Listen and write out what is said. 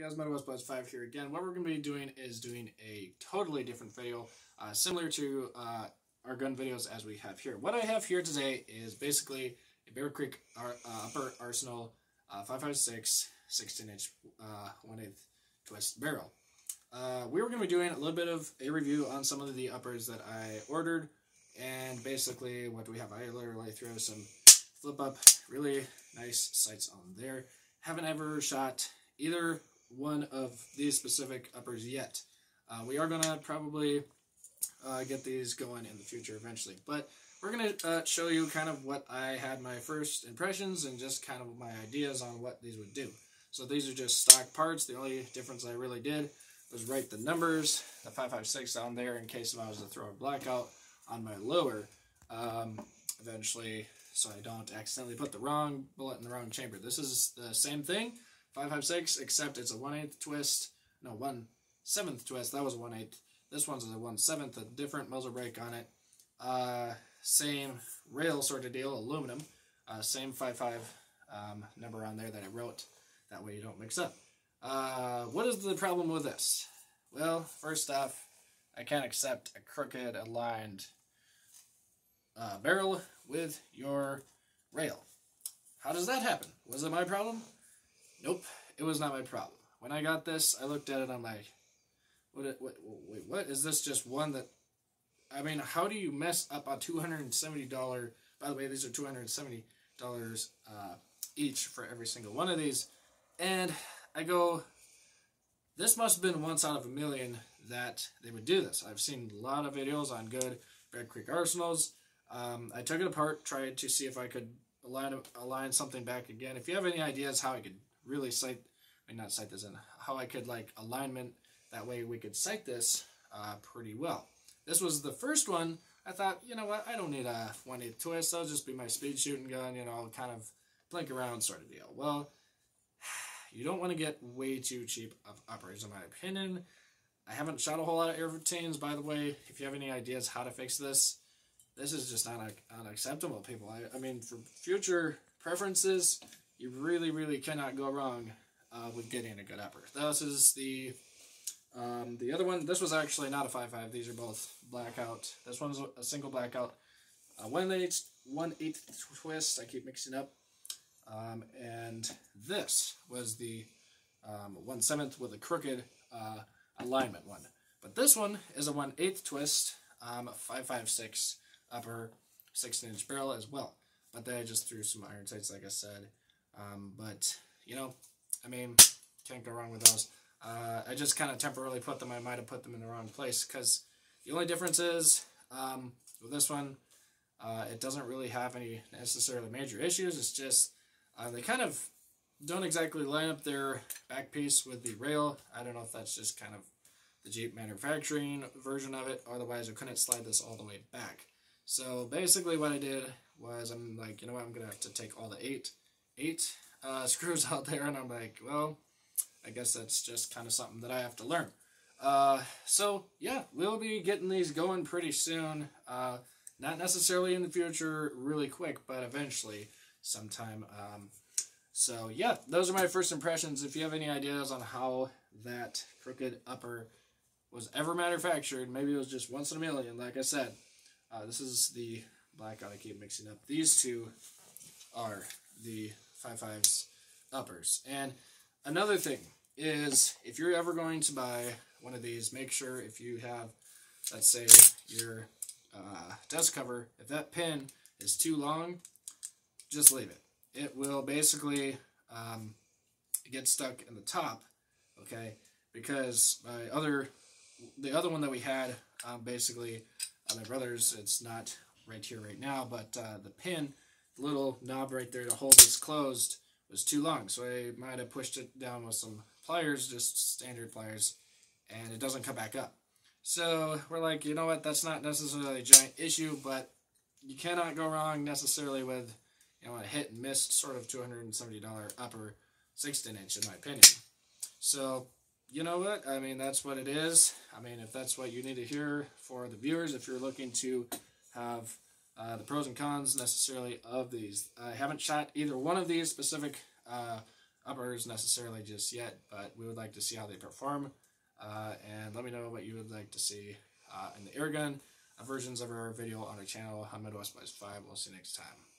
guys, MetaWestBuzz 5 here again. What we're going to be doing is doing a totally different video, uh, similar to uh, our gun videos as we have here. What I have here today is basically a Bear Creek Ar uh, Upper Arsenal uh, 5.56 16-inch uh, 1 8 twist barrel. Uh, we were going to be doing a little bit of a review on some of the uppers that I ordered, and basically what do we have? I literally throw some flip up, really nice sights on there. Haven't ever shot either one of these specific uppers yet. Uh, we are going to probably uh, get these going in the future eventually. But we're going to uh, show you kind of what I had my first impressions and just kind of my ideas on what these would do. So these are just stock parts. The only difference I really did was write the numbers, the 556 down there in case if I was to throw a blackout on my lower um, eventually so I don't accidentally put the wrong bullet in the wrong chamber. This is the same thing, 556, except it's a 1 8 twist. No, 1 7th twist. That was a 1 8 This one's a 1 7th, a different muzzle brake on it. Uh, same rail sort of deal, aluminum. Uh, same 5.5 um, number on there that I wrote. That way you don't mix up. Uh, what is the problem with this? Well, first off, I can't accept a crooked aligned uh, barrel with your rail. How does that happen? Was it my problem? Nope, it was not my problem. When I got this, I looked at it, I'm like, what, what, wait, what? Is this just one that, I mean, how do you mess up a $270, by the way, these are $270 uh, each for every single one of these. And I go, this must have been once out of a million that they would do this. I've seen a lot of videos on good Bear Creek Arsenals. Um, I took it apart, tried to see if I could align align something back again. If you have any ideas how I could really sight, I mean not sight this in, how I could like alignment, that way we could sight this uh, pretty well. This was the first one. I thought, you know what, I don't need a 1 8 twist. I'll just be my speed shooting gun, you know, kind of blink around sort of deal. Well, you don't want to get way too cheap of uppers, in my opinion. I haven't shot a whole lot of AR-15s, by the way. If you have any ideas how to fix this, this is just not unacceptable, people. I, I mean, for future preferences, you really, really cannot go wrong uh, with getting a good upper. This is the um, the other one. This was actually not a 5.5. These are both blackout. This one's a single blackout. Uh, one eighth, one eighth twist. I keep mixing up. Um, and this was the um, one seventh with a crooked uh, alignment one. But this one is a one eighth twist, um, 5.56 upper 16 inch barrel as well. But then I just threw some iron sights, like I said. Um, but, you know, I mean, can't go wrong with those. Uh, I just kind of temporarily put them, I might have put them in the wrong place because the only difference is um, with this one, uh, it doesn't really have any necessarily major issues. It's just uh, they kind of don't exactly line up their back piece with the rail. I don't know if that's just kind of the Jeep manufacturing version of it. Otherwise, I couldn't slide this all the way back. So basically what I did was I'm like, you know what, I'm going to have to take all the eight, eight uh, screws out there, and I'm like, well, I guess that's just kind of something that I have to learn. Uh, so, yeah, we'll be getting these going pretty soon. Uh, not necessarily in the future really quick, but eventually sometime. Um, so, yeah, those are my first impressions. If you have any ideas on how that crooked upper was ever manufactured, maybe it was just once in a million, like I said, uh, this is the blackout I keep mixing up. These two are the 5.5s uppers. And another thing is if you're ever going to buy one of these, make sure if you have, let's say, your uh, cover, if that pin is too long, just leave it. It will basically um, get stuck in the top, okay? Because my other, the other one that we had, um, basically uh, my brother's, it's not right here right now, but uh, the pin, little knob right there to hold this closed was too long. So I might have pushed it down with some pliers, just standard pliers, and it doesn't come back up. So we're like, you know what, that's not necessarily a giant issue, but you cannot go wrong necessarily with, you know, a hit and miss sort of $270 upper 16 inch in my opinion. So you know what? I mean, that's what it is. I mean, if that's what you need to hear for the viewers, if you're looking to have uh, the pros and cons necessarily of these. I haven't shot either one of these specific uh, uppers necessarily just yet, but we would like to see how they perform. Uh, and let me know what you would like to see uh, in the airgun uh, versions of our video on our channel, Midwest Boys 5. We'll see you next time.